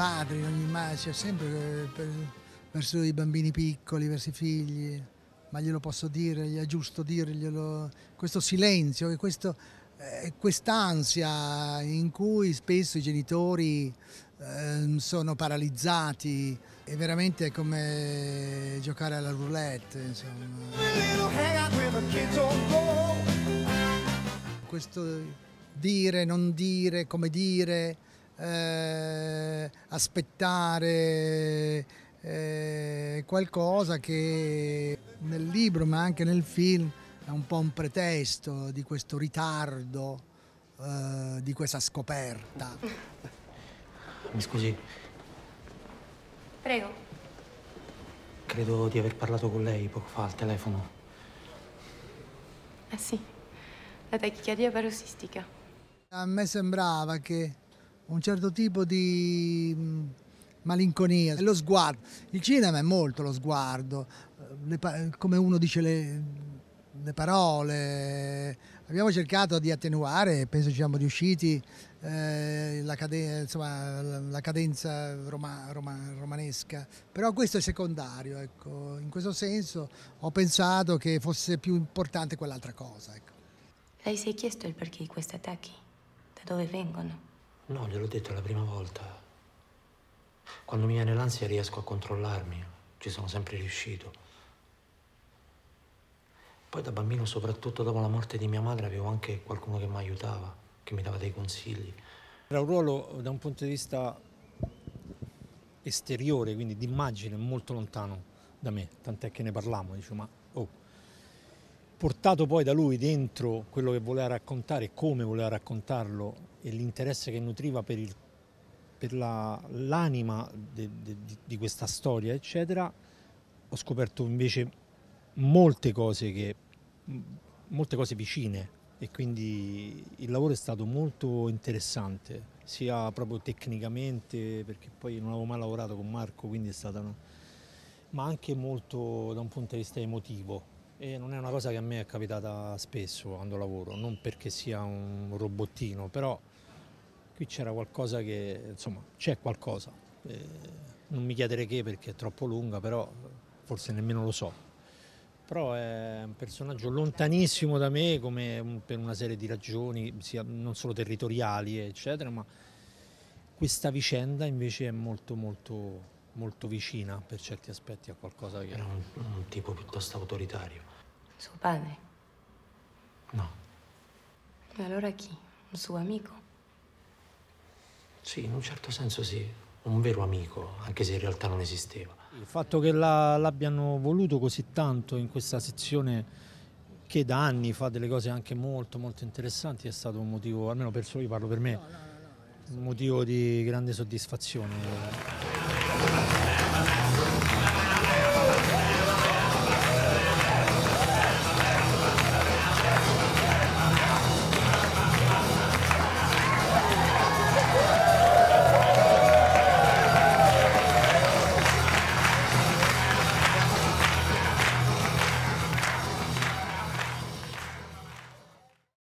in ogni immagine, sempre per, verso i bambini piccoli, verso i figli, ma glielo posso dire, è giusto dirglielo, questo silenzio, questo, eh, quest'ansia in cui spesso i genitori eh, sono paralizzati, è veramente come giocare alla roulette. Insomma. Questo dire, non dire, come dire, eh, aspettare eh, qualcosa che nel libro ma anche nel film è un po' un pretesto di questo ritardo, eh, di questa scoperta. Mi scusi. Prego. Credo di aver parlato con lei poco fa al telefono. Ah sì, la tachicardia parossistica. A me sembrava che un certo tipo di malinconia, lo sguardo. Il cinema è molto lo sguardo, come uno dice le, le parole. Abbiamo cercato di attenuare, penso ci siamo riusciti, eh, la, cadenza, insomma, la, cadenza roma, roma, romanesca, però questo è secondario. Ecco. In questo senso ho pensato che fosse più importante quell'altra cosa. Ecco. Lei si è chiesto il perché di questi attacchi? Da dove vengono? No, gliel'ho detto la prima volta. Quando mi viene l'ansia riesco a controllarmi, ci sono sempre riuscito. Poi da bambino, soprattutto dopo la morte di mia madre, avevo anche qualcuno che mi aiutava, che mi dava dei consigli. Era un ruolo da un punto di vista esteriore, quindi d'immagine, molto lontano da me, tant'è che ne parlammo, dicevo ma oh, portato poi da lui dentro quello che voleva raccontare, come voleva raccontarlo e l'interesse che nutriva per, per l'anima di questa storia, eccetera, ho scoperto invece molte cose, che, molte cose vicine e quindi il lavoro è stato molto interessante, sia proprio tecnicamente, perché poi non avevo mai lavorato con Marco, quindi è stata una, ma anche molto da un punto di vista emotivo. E non è una cosa che a me è capitata spesso quando lavoro, non perché sia un robottino, però qui c'era qualcosa che, insomma, c'è qualcosa. Eh, non mi chiedere che perché è troppo lunga, però forse nemmeno lo so. Però è un personaggio lontanissimo da me come per una serie di ragioni, non solo territoriali, eccetera, ma questa vicenda invece è molto molto molto vicina per certi aspetti a qualcosa che... Era un, un tipo piuttosto autoritario. Suo padre? No. E allora chi? Un suo amico? Sì, in un certo senso sì, un vero amico, anche se in realtà non esisteva. Il fatto che l'abbiano voluto così tanto in questa sezione che da anni fa delle cose anche molto molto interessanti è stato un motivo, almeno per solo io parlo per me, un motivo di grande soddisfazione. Thank you.